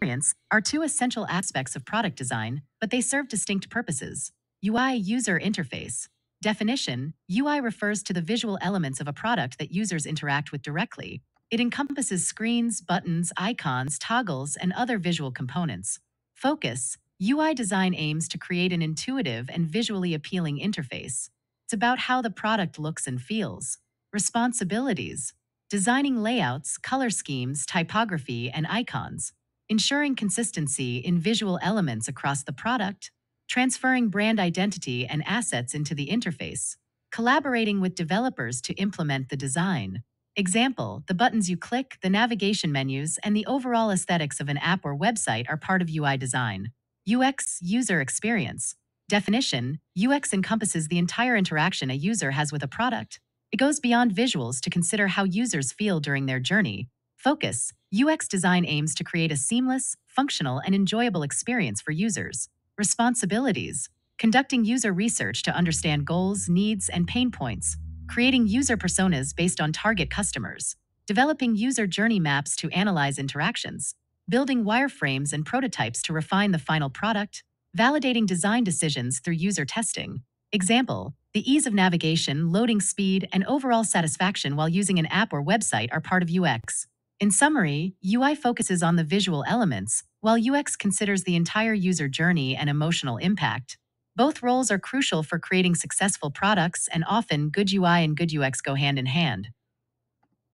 experience are two essential aspects of product design, but they serve distinct purposes. UI user interface. Definition UI refers to the visual elements of a product that users interact with directly. It encompasses screens, buttons, icons, toggles, and other visual components. Focus UI design aims to create an intuitive and visually appealing interface. It's about how the product looks and feels. Responsibilities designing layouts, color schemes, typography, and icons, ensuring consistency in visual elements across the product, transferring brand identity and assets into the interface, collaborating with developers to implement the design. Example, the buttons you click, the navigation menus, and the overall aesthetics of an app or website are part of UI design. UX, user experience. Definition, UX encompasses the entire interaction a user has with a product. It goes beyond visuals to consider how users feel during their journey. Focus. UX design aims to create a seamless, functional, and enjoyable experience for users. Responsibilities. Conducting user research to understand goals, needs, and pain points, creating user personas based on target customers, developing user journey maps to analyze interactions, building wireframes and prototypes to refine the final product, validating design decisions through user testing. Example, the ease of navigation, loading speed, and overall satisfaction while using an app or website are part of UX. In summary, UI focuses on the visual elements, while UX considers the entire user journey and emotional impact. Both roles are crucial for creating successful products, and often good UI and good UX go hand in hand.